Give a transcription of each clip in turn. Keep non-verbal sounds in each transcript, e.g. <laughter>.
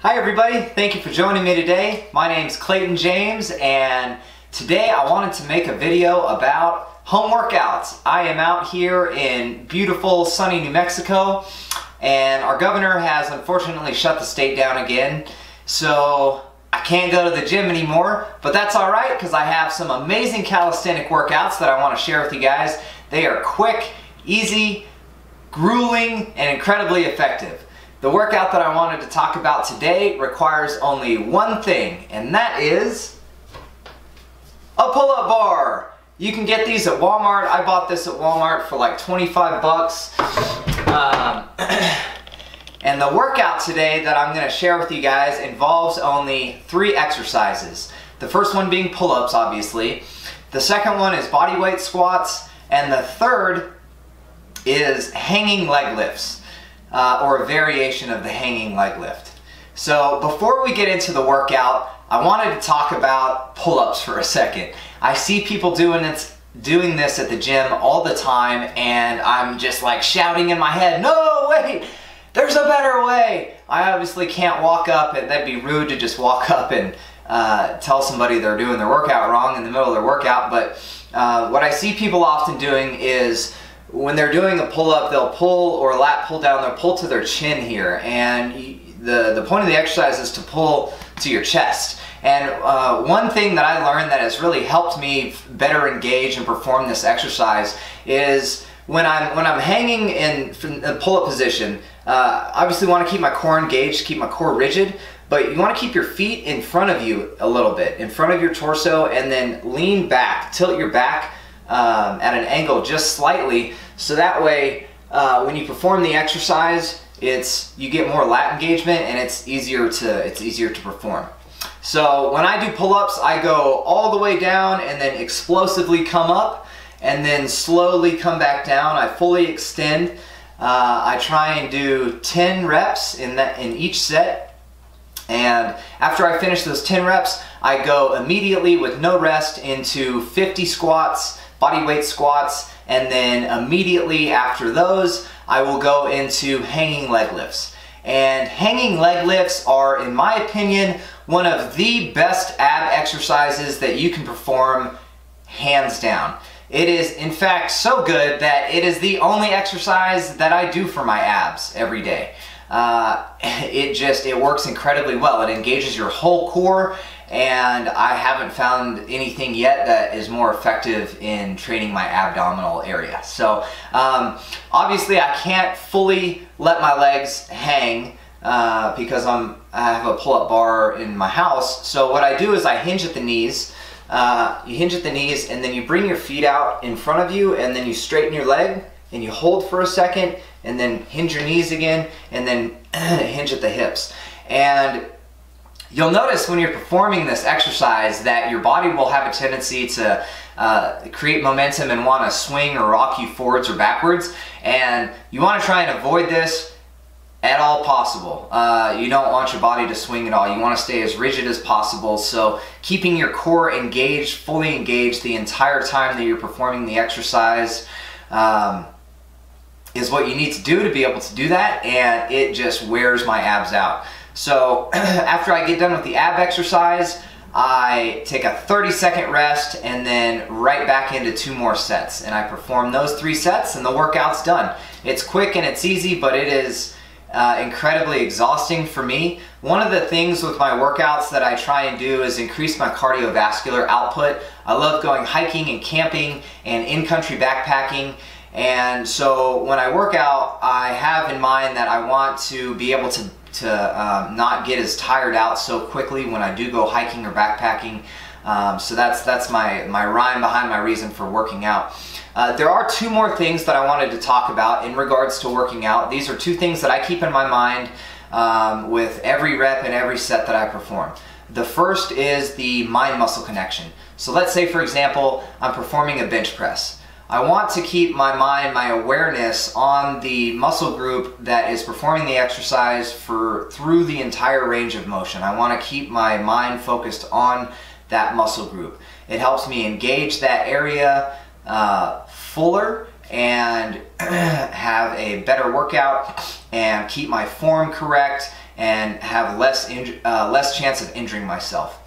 Hi everybody, thank you for joining me today. My name is Clayton James and today I wanted to make a video about home workouts. I am out here in beautiful sunny New Mexico and our governor has unfortunately shut the state down again so I can't go to the gym anymore but that's alright because I have some amazing calisthenic workouts that I want to share with you guys. They are quick, easy, grueling, and incredibly effective. The workout that I wanted to talk about today requires only one thing, and that is a pull-up bar. You can get these at Walmart. I bought this at Walmart for like 25 bucks. Um, <clears throat> and the workout today that I'm gonna share with you guys involves only three exercises. The first one being pull-ups, obviously. The second one is body weight squats. And the third is hanging leg lifts uh, or a variation of the hanging leg lift. So before we get into the workout, I wanted to talk about pull-ups for a second. I see people doing it, doing this at the gym all the time and I'm just like shouting in my head, no, wait, there's a better way. I obviously can't walk up and that'd be rude to just walk <laughs> up and uh, tell somebody they're doing their workout wrong in the middle of their workout, but uh, what I see people often doing is when they're doing a pull-up, they'll pull or lat pull down, they'll pull to their chin here. And the, the point of the exercise is to pull to your chest. And uh, one thing that I learned that has really helped me better engage and perform this exercise is when I'm when I'm hanging in a pull-up position, uh, obviously want to keep my core engaged, keep my core rigid, but you want to keep your feet in front of you a little bit, in front of your torso, and then lean back, tilt your back um, at an angle just slightly, so that way uh, when you perform the exercise, it's you get more lat engagement and it's easier to it's easier to perform. So when I do pull-ups, I go all the way down and then explosively come up and then slowly come back down. I fully extend. Uh, I try and do 10 reps in that in each set. And after I finish those 10 reps, I go immediately with no rest into 50 squats, body weight squats, and then immediately after those, I will go into hanging leg lifts. And hanging leg lifts are, in my opinion, one of the best ab exercises that you can perform hands down. It is, in fact, so good that it is the only exercise that I do for my abs every day. Uh, <laughs> it just, it works incredibly well. It engages your whole core and I haven't found anything yet that is more effective in training my abdominal area. So um, obviously I can't fully let my legs hang uh, because I'm, I have a pull-up bar in my house. So what I do is I hinge at the knees. Uh, you hinge at the knees and then you bring your feet out in front of you and then you straighten your leg and you hold for a second and then hinge your knees again and then <clears throat> hinge at the hips. And You'll notice when you're performing this exercise that your body will have a tendency to uh, create momentum and want to swing or rock you forwards or backwards. And you want to try and avoid this at all possible. Uh, you don't want your body to swing at all. You want to stay as rigid as possible. So keeping your core engaged, fully engaged the entire time that you're performing the exercise um, is what you need to do to be able to do that. And it just wears my abs out. So <clears throat> after I get done with the ab exercise, I take a 30 second rest and then right back into two more sets. And I perform those three sets and the workout's done. It's quick and it's easy, but it is uh, incredibly exhausting for me. One of the things with my workouts that I try and do is increase my cardiovascular output. I love going hiking and camping and in-country backpacking. And so when I work out, I have in mind that I want to be able to to um, not get as tired out so quickly when I do go hiking or backpacking. Um, so that's that's my, my rhyme behind my reason for working out. Uh, there are two more things that I wanted to talk about in regards to working out. These are two things that I keep in my mind um, with every rep and every set that I perform. The first is the mind-muscle connection. So let's say, for example, I'm performing a bench press. I want to keep my mind, my awareness on the muscle group that is performing the exercise for through the entire range of motion. I want to keep my mind focused on that muscle group. It helps me engage that area uh, fuller and <clears throat> have a better workout and keep my form correct and have less, uh, less chance of injuring myself.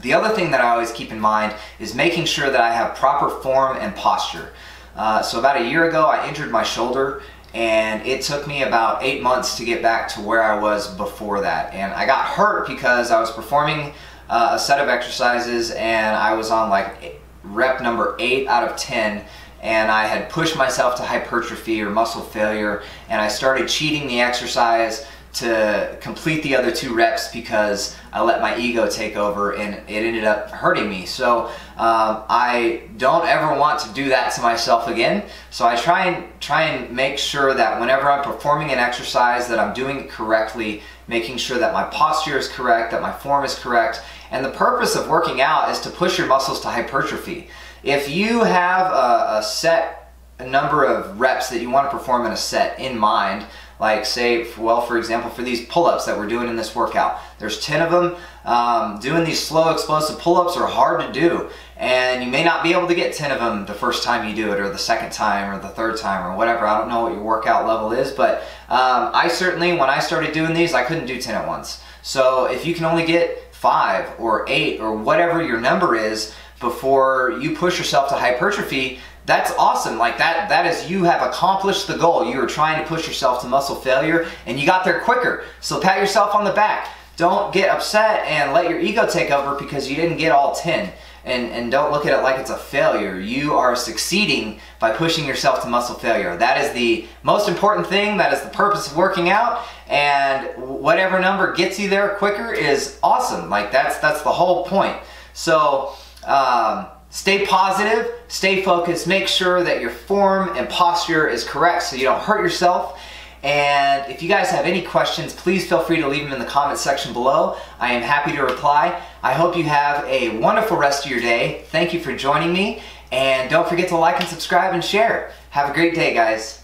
The other thing that I always keep in mind is making sure that I have proper form and posture. Uh, so about a year ago, I injured my shoulder and it took me about eight months to get back to where I was before that. And I got hurt because I was performing uh, a set of exercises and I was on like rep number eight out of 10 and I had pushed myself to hypertrophy or muscle failure and I started cheating the exercise to complete the other two reps because I let my ego take over and it ended up hurting me. So um, I don't ever want to do that to myself again. So I try and try and make sure that whenever I'm performing an exercise that I'm doing it correctly, making sure that my posture is correct, that my form is correct. And the purpose of working out is to push your muscles to hypertrophy. If you have a, set, a set number of reps that you want to perform in a set in mind, like say, well, for example, for these pull-ups that we're doing in this workout, there's 10 of them. Um, doing these slow explosive pull-ups are hard to do and you may not be able to get 10 of them the first time you do it or the second time or the third time or whatever. I don't know what your workout level is, but um, I certainly, when I started doing these, I couldn't do 10 at once. So if you can only get five or eight or whatever your number is before you push yourself to hypertrophy, that's awesome. Like that, that is you have accomplished the goal. You were trying to push yourself to muscle failure and you got there quicker. So pat yourself on the back. Don't get upset and let your ego take over because you didn't get all 10. And, and don't look at it like it's a failure. You are succeeding by pushing yourself to muscle failure. That is the most important thing. That is the purpose of working out. And whatever number gets you there quicker is awesome. Like that's, that's the whole point. So, um, Stay positive, stay focused, make sure that your form and posture is correct so you don't hurt yourself. And if you guys have any questions, please feel free to leave them in the comment section below. I am happy to reply. I hope you have a wonderful rest of your day. Thank you for joining me. And don't forget to like and subscribe and share. Have a great day, guys.